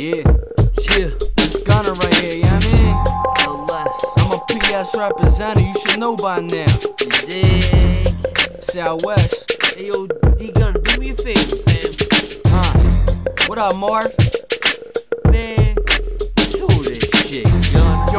Yeah, chill. It's Gunna right here, you know what I mean? Less. I'm a PS representative, you should know by now. Dig? Southwest. Hey yo, D Gunna, do me a favor, fam. Huh. What up, Marv?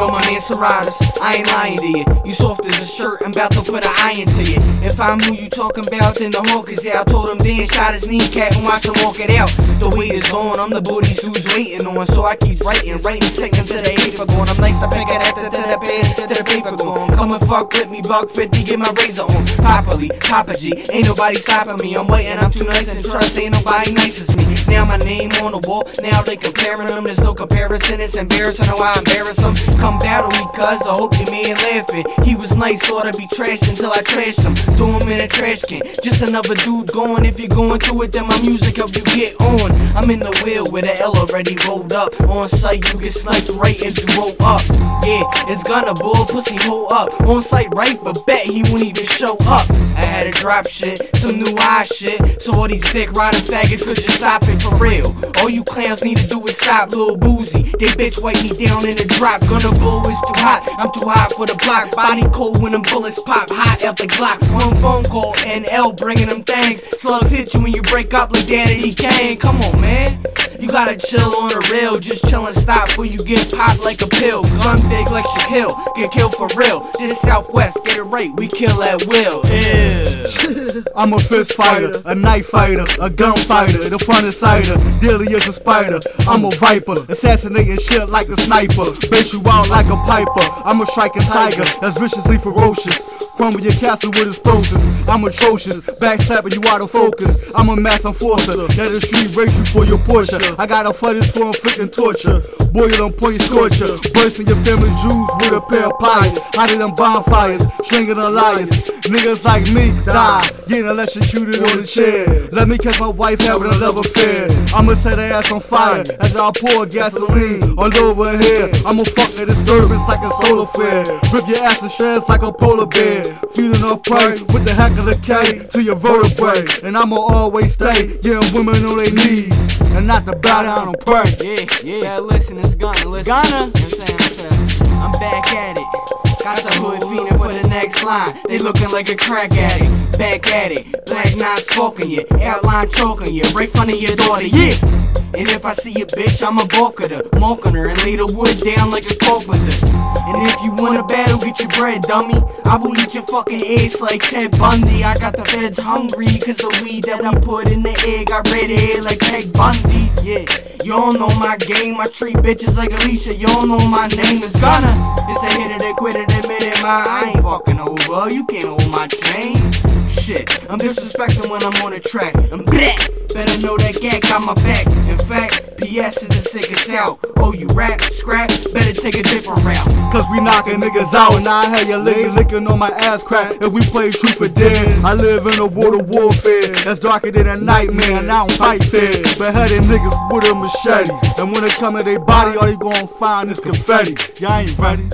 Yo, my man Seratus, I ain't lying to you. You soft as a shirt, I'm about to put an iron to you. If I'm who you talking about, then the hawk is out. Told him Dan shot his kneecap and watched him walk it out. The weight is on, I'm the booties who's waiting on. So I keep writing, writing second to the paper going. I'm nice to pick it after to the pen, to the paper going. Come and fuck with me, buck 50, get my razor on. Properly, Papa G, ain't nobody stopping me. I'm waiting, I'm too nice and trust, ain't nobody nice as me. Now my name on the wall, now they comparing them. There's no comparison, it's embarrassing how I embarrass them. Come battle me, cuz I hope your man laughing. He was nice, thought I'd be trashed until I trashed him. Threw him in a trash can. Just another dude going. If you're going through it, then my music help you get on. I'm in the wheel with the L already rolled up. On site, you get sniped right if you roll up. Yeah, it's gonna bull pussy hole up. On site, right, but bet he won't even show up. I had to drop shit, some new eye shit. So all these dick riding faggots could just stop it for real. All you clowns need to do is stop, little boozy. They bitch wipe me down in the drop. Gonna bull is too hot. I'm too hot for the block. Body cold when them bullets pop. Hot out the Glock. One phone call and L bringing them things. Slugs hit you when you break up like Danny Kane. Come on, man. You gotta chill on the rail, just chillin' stop before you get popped like a pill. Gun big like Shaquille, get killed for real. This Southwest, get it right, we kill at will. Yeah. I'm a fist fighter, a knife fighter, a gun fighter, the funnest cider. Dilly is a spider. I'm a viper, assassinating shit like a sniper. Bait you out like a piper. I'm a striking tiger that's viciously ferocious. Crumble your castle with explosives. I'm atrocious, backstabbing you out of focus. I'm a mass enforcer, that the street race you for your Porsche. I got a fetish for inflicting torture. Boy, you don't point scorcher. Bursting your family jewels with a pair of pies. Hiding them bonfires, stringing the liars. Niggas like me die, yeah, unless you shoot it on the chair. Let me catch my wife having a love affair. I'ma set her ass on fire as I pour gasoline all over here. I'ma fuck a disturbance like a solar flare. Rip your ass to shreds like a polar bear. Feeding up prey with the heck of the K to your vertebrae. And I'ma always stay getting women on their knees. And not to bow down and pray. Yeah, yeah. Yeah, listen, it's Gunna, listen. Gunna. You know what I'm saying? I'm back at it. Got the hood feeding for the next line. They looking like a crack addict. Back at it. Black non spoken you. Outline choking you. Right front of your daughter, yeah. And if I see a bitch, I'ma balk at her, on her, and lay the wood down like a carpenter. And if you wanna battle, get your bread, dummy. I will eat your fucking ass like Ted Bundy. I got the feds hungry, cause the weed that we put in the egg got red hair like Peg Bundy. Yeah, you all know my game. I treat bitches like Alicia. You all know my name is Gunna. It's a hit it, they quit it, admit it, my I ain't fucking over. You can't hold my chain. Shit, I'm disrespecting when I'm on the track. I'm back. Better know that gag got my back. In fact, PS is the sickest out. Oh, you rap, scrap, better take a different route. Cause we knocking niggas out. And I had your lady licking on my ass crack. If we play truth or dare, I live in a world of warfare that's darker than a nightmare. And I don't fight fair. but Beheading niggas with a machete. And when it come to their body, all they gon' find is confetti. Y'all ain't ready.